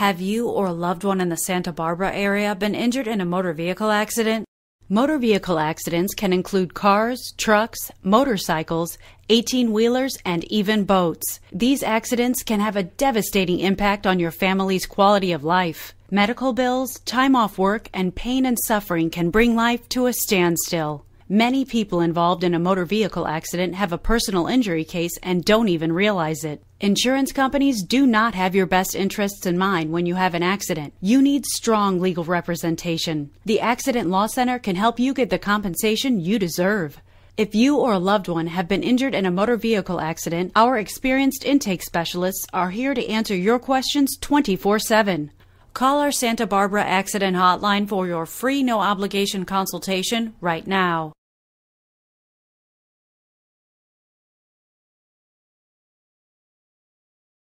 Have you or a loved one in the Santa Barbara area been injured in a motor vehicle accident? Motor vehicle accidents can include cars, trucks, motorcycles, 18 wheelers, and even boats. These accidents can have a devastating impact on your family's quality of life. Medical bills, time off work, and pain and suffering can bring life to a standstill. Many people involved in a motor vehicle accident have a personal injury case and don't even realize it. Insurance companies do not have your best interests in mind when you have an accident. You need strong legal representation. The Accident Law Center can help you get the compensation you deserve. If you or a loved one have been injured in a motor vehicle accident, our experienced intake specialists are here to answer your questions 24 7. Call our Santa Barbara Accident Hotline for your free no obligation consultation right now.